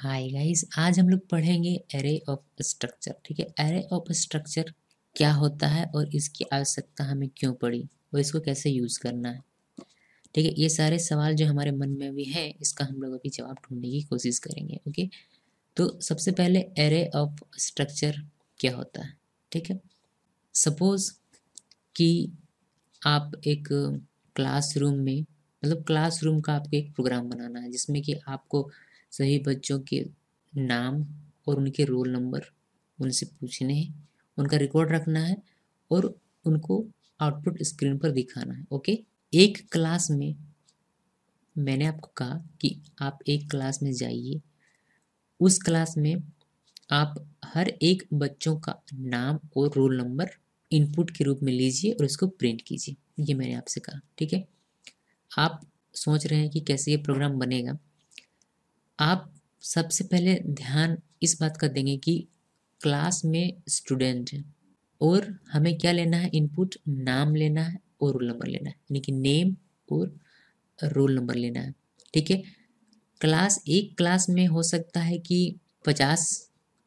Hi guys आज हम लोग पढ़ेंगे एरे ऑफ़ स्ट्रक्चर ठीक है? एरे ऑफ़ स्ट्रक्चर क्या होता है और इसकी आवश्यकता हमें क्यों पड़ी और इसको कैसे यूज़ करना है? ठीक है, ये सारे सवाल जो हमारे मन में भी हैं, इसका हम लोग अभी जवाब ढूँढने की कोशिश करेंगे ओके तो सबसे पहले एरे ऑफ़ स्ट्रक्चर क्या होता है, ठीक है? सपोज़ कि आप एक क्लासरूम में मतलब क्लासरूम का आपको एक प्रोग्राम बनाना है, जिसमें कि आपको सभी बच्चों के नाम और उनके रोल नंबर उनसे पूछने हैं, उनका रिकॉर्ड रखना है और उनको आउटपुट स्क्रीन पर दिखाना है ओके एक क्लास में मैंने आपको कहा कि आप एक क्लास में जाइए। उस क्लास में आप हर एक बच्चों का नाम और रोल नंबर इनपुट के रूप में लीजिए और इसको प्रिंट कीजिए। ये मैंने आपसे कहा, ठीक है? आप सोच रहे हैं कि कैसे ये प्रोग्राम बनेगा? आप सबसे पहले ध्यान इस बात का देंगे कि क्लास में स्टूडेंट है और हमें क्या लेना है? इनपुट नाम लेना है और रोल नंबर लेना है। यानी कि नेम और रोल नंबर लेना है। ठीक है? क्लास, एक क्लास में हो सकता है कि पचास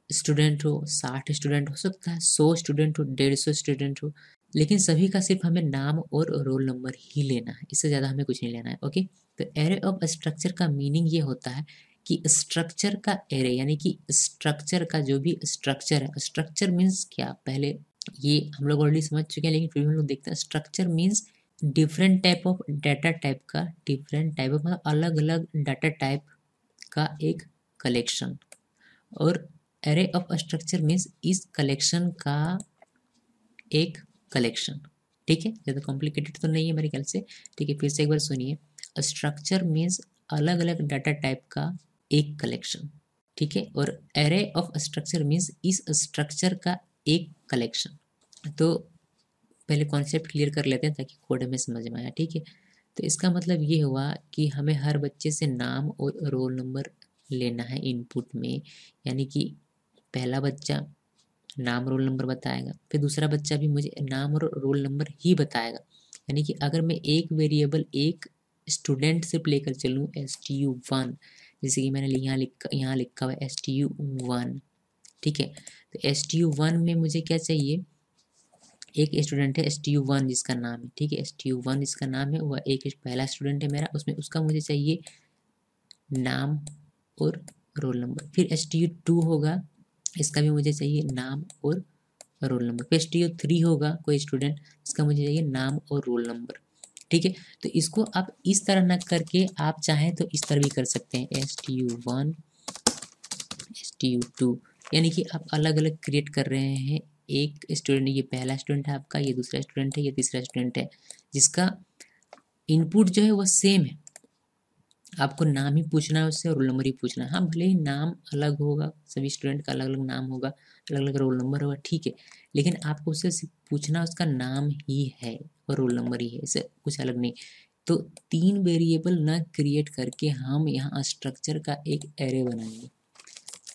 स्टूडेंट हो, साठ स्टूडेंट हो सकता है, सौ स्टूडेंट हो, डेढ़ सौ स्टूडेंट हो, लेकिन सभी का सिर्फ़ हमें नाम और रोल नंबर ही लेना है। इससे ज़्यादा हमें कुछ नहीं लेना है। ओके? तो एरे ऑफ़ स्ट्रक्चर का मीनिंग ये होता है कि स्ट्रक्चर का एरे यानी कि स्ट्रक्चर का जो भी स्ट्रक्चर है स्ट्रक्चर मीन्स क्या? पहले ये हम लोग ऑलरेडी समझ चुके हैं, लेकिन फिर भी हम लोग देखते हैं। Structure means different type of data type का डिफरेंट टाइप ऑफ़ मतलब अलग अलग डाटा टाइप का एक कलेक्शन और एरे ऑफ़ स्ट्रक्चर मीन्स इस कलेक्शन का एक कलेक्शन ठीक है? ज़्यादा कॉम्प्लिकेटेड तो नहीं है मेरे ख्याल से। ठीक है, फिर से एक बार सुनिए। स्ट्रक्चर मीन्स अलग अलग डाटा टाइप का एक कलेक्शन ठीक है? और एरे ऑफ़ स्ट्रक्चर मीन्स इस स्ट्रक्चर का एक कलेक्शन तो पहले कॉन्सेप्ट क्लियर कर लेते हैं ताकि कोड में समझ में आया ठीक है? तो इसका मतलब ये हुआ कि हमें हर बच्चे से नाम और रोल नंबर लेना है इनपुट में, यानी कि पहला बच्चा नाम रोल नंबर बताएगा, फिर दूसरा बच्चा भी मुझे नाम और रोल नंबर ही बताएगा। यानी कि अगर मैं एक वेरिएबल एक स्टूडेंट से लेकर चलूँ एस टी यू वन जैसे कि मैंने यहाँ लिखा यहाँ लिखा हुआ एस टी यू वन ठीक है? तो एस टी यू वन में मुझे क्या चाहिए? एक स्टूडेंट है एस टी यू वन जिसका नाम है, ठीक है? एस टी यू वन जिसका नाम है, वह एक पहला स्टूडेंट है मेरा, उसमें उसका मुझे चाहिए नाम और रोल नंबर फिर एस टी यू टू होगा, इसका भी मुझे चाहिए नाम और रोल नंबर फिर एस टी यू थ्री होगा, कोई स्टूडेंट इसका मुझे चाहिए नाम और रोल नंबर ठीक है? तो इसको आप इस तरह न करके आप चाहें तो इस तरह भी कर सकते हैं। S T U one S T U two यानी कि आप अलग अलग क्रिएट कर रहे हैं। एक स्टूडेंट ये पहला स्टूडेंट है आपका, ये दूसरा स्टूडेंट है, ये तीसरा स्टूडेंट है, जिसका इनपुट जो है वह सेम है। आपको नाम ही पूछना है उससे रोल नंबर ही पूछना है। हाँ भले ही नाम अलग होगा, सभी स्टूडेंट का अलग अलग नाम होगा अलग अलग रोल नंबर होगा, ठीक है। लेकिन आपको उससे पूछना उसका नाम ही है। और रोल नंबर ही है, इसे कुछ अलग नहीं। तो तीन वेरिएबल ना क्रिएट करके हम यहाँ स्ट्रक्चर का एक एरे बनाएँगे।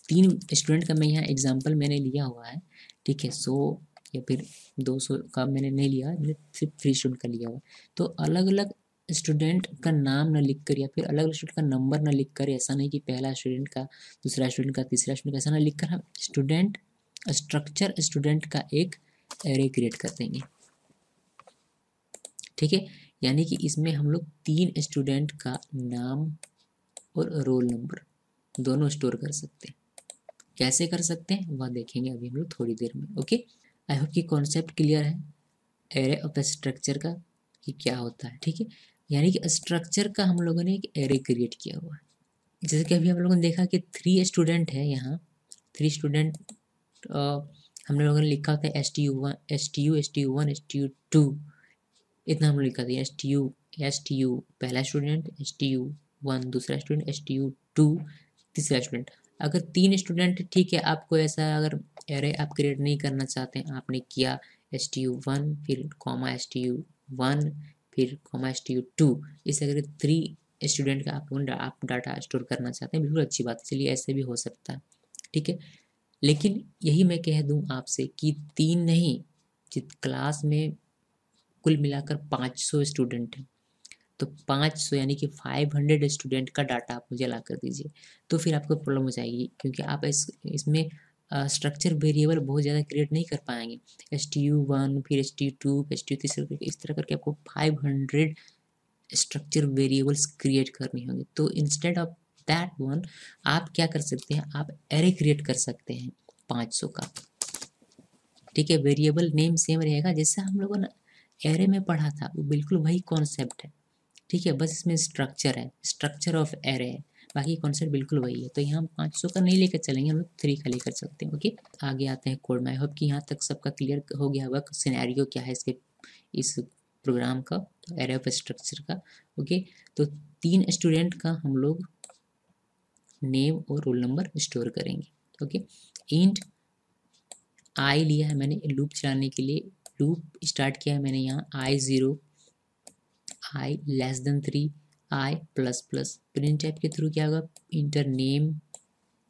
तीन स्टूडेंट का मैं यहाँ एग्जांपल मैंने लिया हुआ है, ठीक है, सौ या फिर दो सौ का मैंने नहीं लिया सिर्फ़ थ्री स्टूडेंट का लिया हुआ तो अलग अलग स्टूडेंट का नाम ना लिख कर या फिर अलग अलग स्टूडेंट का नंबर ना लिख कर ऐसा नहीं कि पहला स्टूडेंट का, दूसरा स्टूडेंट का, तीसरा स्टूडेंट का, ऐसा ना लिख कर हम स्टूडेंट स्ट्रक्चर स्टूडेंट का एक एरे क्रिएट कर देंगे। ठीक है? यानी कि इसमें हम लोग तीन स्टूडेंट का नाम और रोल नंबर दोनों स्टोर कर सकते हैं। कैसे कर सकते हैं? वह देखेंगे अभी हम लोग थोड़ी देर में, ओके? आई होप कि कॉन्सेप्ट क्लियर है। एरे ऑफ़ स्ट्रक्चर का कि क्या होता है, ठीक है? यानी कि स्ट्रक्चर का हम लोगों ने एक एरे क्रिएट किया हुआ है। जैसे कि अभी हम लोगों ने देखा कि थ्री स्टूडेंट है यहाँ। थ्री स्टूडेंट हम लोगों ने लिखा होता है S T U one S T U S T U one S T U two इतना हम लोग लिखा था S T U S T U पहला student S T U one दूसरा student S T U two तीसरा student अगर तीन स्टूडेंट ठीक है, आपको ऐसा अगर एरे आप क्रिएट नहीं करना चाहते हैं आपने किया एस टी यू वन फिर comma S T U one फिर comma S T U two इस अगर थ्री स्टूडेंट का आप आप डाटा स्टोर करना चाहते हैं, बिल्कुल अच्छी बात है। चलिए, ऐसे भी हो सकता है, ठीक है? लेकिन यही मैं कह दूँ आपसे कि तीन नहीं, जित क्लास में कुल मिलाकर पाँच सौ स्टूडेंट हैं। तो पाँच सौ यानी कि फाइव हंड्रेड स्टूडेंट का डाटा आप मुझे ला कर दीजिए तो फिर आपको प्रॉब्लम हो जाएगी, क्योंकि आप इस, इसमें स्ट्रक्चर वेरिएबल बहुत ज़्यादा क्रिएट नहीं कर पाएँगे। एस टी यू वन फिर S T two S T तीसरे इस तरह करके आपको five hundred structure variables create करनी होंगे। तो इंस्टेड ऑफ़ दैट वन आप क्या कर सकते हैं, आप एरे क्रिएट कर सकते हैं पाँच सौ का। ठीक है वेरिएबल नेम सेम रहेगा, जैसे हम लोगों ने एरे में पढ़ा था, वो बिल्कुल वही कॉन्सेप्ट है। ठीक है, बस इसमें स्ट्रक्चर है स्ट्रक्चर ऑफ़ एरे है। बाकी कॉन्सेप्ट बिल्कुल वही है। तो यहाँ हम पाँच सौ का नहीं लेकर चलेंगे, हम लोग थ्री का लेकर चलते हैं ओके आगे आते हैं कोड में। आई होप कि यहाँ तक सबका क्लियर हो गया होगा सिनेरियो क्या है इसके, इस प्रोग्राम का एरे ऑफ़ स्ट्रक्चर का ओके तो तीन स्टूडेंट का हम लोग नेम और रोल नंबर स्टोर करेंगे ओके इंट आई लिया है मैंने लूप चलाने के लिए। लूप स्टार्ट किया है मैंने यहाँ I zero I less than three I plus plus printf के थ्रू क्या होगा? इंटर नेम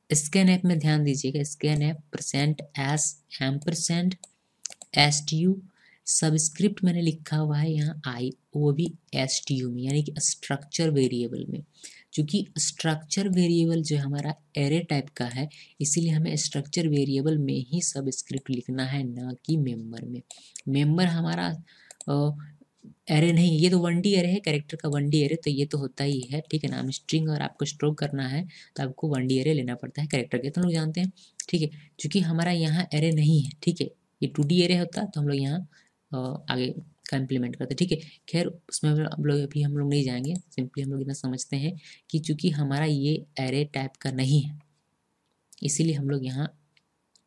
स्कैन ऐप में ध्यान दीजिएगा। Scanf percent S M percent S T U subscript मैंने लिखा हुआ है यहाँ आई वो भी एस टी यू में, यानी कि स्ट्रक्चर वेरिएबल में। क्योंकि स्ट्रक्चर वेरिएबल जो हमारा एरे टाइप का है, इसीलिए हमें स्ट्रक्चर वेरिएबल में ही सब स्क्रिप्ट लिखना है, ना कि मेंबर में। मेंबर हमारा एरे नहीं, ये तो वन डी एरे है कैरेक्टर का वन डी एरे तो ये तो होता ही है, ठीक है ना? हम स्ट्रिंग और आपको स्ट्रोक करना है तो आपको वन डी एरे लेना पड़ता है कैरेक्टर के तो लोग जानते हैं, ठीक है? क्योंकि हमारा यहाँ एरे नहीं है, ठीक है? ये टू डी एरे होता तो हम लोग यहाँ आगे का इम्प्लीमेंट करते हैं। ठीक है? खैर, उसमें हम लोग अभी हम लोग नहीं जाएँगे सिंपली हम लोग इतना समझते हैं कि चूँकि हमारा ये एरे टाइप का नहीं है, इसीलिए हम लोग यहाँ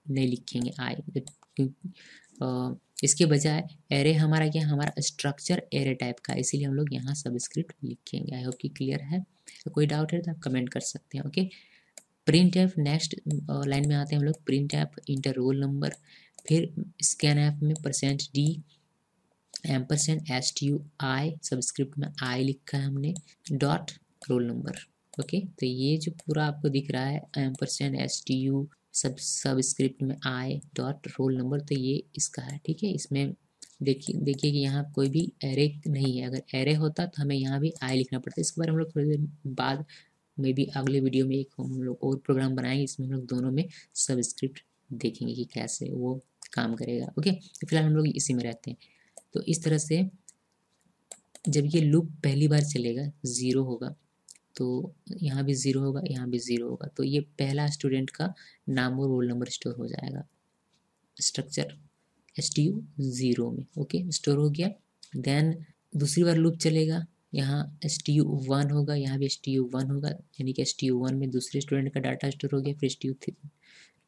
नहीं लिखेंगे आई इसके बजाय एरे हमारा क्या हमारा स्ट्रक्चर एरे टाइप का इसीलिए हम लोग यहाँ सबस्क्रिप्ट लिखेंगे। आई होप कि क्लियर है। तो कोई डाउट है तो आप कमेंट कर सकते हैं okay print F next line में आते हैं हम लोग print F enter roll number फिर स्कैन ऐप में percent D M percent S T U I subscript में आई लिखा है हमने डॉट रोल नंबर ओके तो ये जो पूरा आपको दिख रहा है M percent S T U sub subscript में आई डॉट रोल नंबर तो ये इसका है, ठीक है? इसमें देखिए देखिए कि यहाँ कोई भी एरे नहीं है। अगर एरे होता तो हमें यहाँ भी आई लिखना पड़ता। इसके बारे में हम लोग थोड़ी देर बाद मे बी अगले वीडियो में एक हम लोग और प्रोग्राम बनाएँगे, इसमें हम लोग दोनों में सबस्क्रिप्ट देखेंगे कि कैसे वो काम करेगा ओके तो फ़िलहाल हम लोग इसी में रहते हैं। तो इस तरह से जब ये लूप पहली बार चलेगा ज़ीरो होगा तो यहाँ भी ज़ीरो होगा, यहाँ भी ज़ीरो होगा तो ये पहला स्टूडेंट का नाम और रोल नंबर स्टोर हो जाएगा। Structure S T U zero में ओके स्टोर हो गया। देन दूसरी बार लूप चलेगा, यहाँ एस टी यू वन होगा, यहाँ भी एस टी यू वन होगा, यानी कि एस टी यू वन में दूसरे स्टूडेंट का डाटा स्टोर हो गया, फिर एस टी यू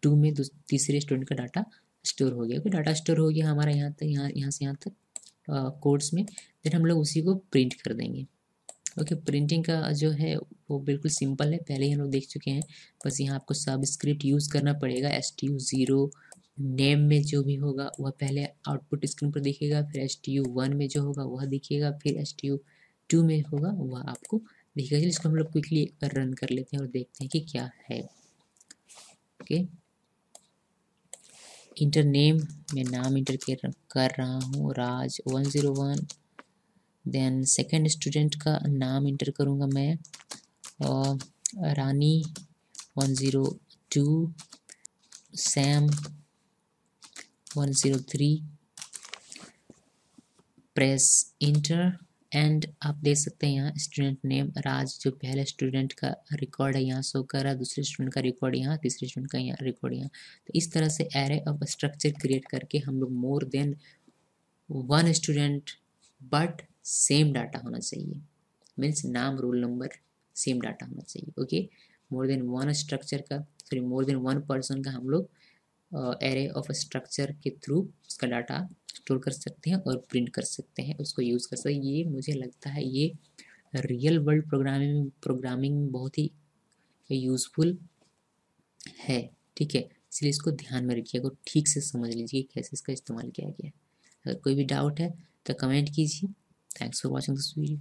टू में तीसरे स्टूडेंट का डाटा स्टोर हो गया ओके डाटा स्टोर हो गया हमारा यहाँ तक, यहाँ यहाँ से यहाँ तक। कोड्स में फिर हम लोग उसी को प्रिंट कर देंगे। ओके, प्रिंटिंग का जो है, वो बिल्कुल सिंपल है, पहले ही हम लोग देख चुके हैं। बस यहाँ आपको सब स्क्रिप्ट यूज़ करना पड़ेगा S T U zero name में जो भी होगा, वह पहले आउटपुट स्क्रीन पर दिखेगा, फिर एस टी यू वन में जो होगा, वह दिखेगा, फिर एस टी यू टू में होगा, वह आपको दिखेगा। चलिए इसको हम लोग क्विकली रन कर लेते हैं और देखते हैं कि क्या है। ओके? okay. इंटर नेम मैं नाम इंटर कर रहा हूँ, Raj one zero one. Then second student का नाम इंटर करूँगा मैं, और Rani one zero two, Sam one zero three, press enter. And आप देख सकते हैं यहाँ स्टूडेंट नेम राज, जो पहले स्टूडेंट का रिकॉर्ड है, यहाँ शो कर रहा है। दूसरे स्टूडेंट का रिकॉर्ड यहाँ, तीसरे स्टूडेंट का यहाँ रिकॉर्ड यहाँ। तो इस तरह से एरे ऑफ़ स्ट्रक्चर क्रिएट करके हम लोग more than one student but same data होना चाहिए। मीन्स नाम रोल नंबर सेम डाटा होना चाहिए okay more than one structure का sorry more than one person का हम लोग एरे ऑफ़ स्ट्रक्चर के थ्रू उसका डाटा स्टोर कर सकते हैं और प्रिंट कर सकते हैं, उसको यूज़ कर सकते हैं। ये मुझे लगता है ये रियल वर्ल्ड प्रोग्रामिंग प्रोग्रामिंग बहुत ही यूज़फुल है, ठीक है? इसलिए इसको ध्यान में रखिएगा ठीक से समझ लीजिए कैसे इसका इस्तेमाल किया गया है। अगर कोई भी डाउट है तो कमेंट कीजिए। Thanks for watching this video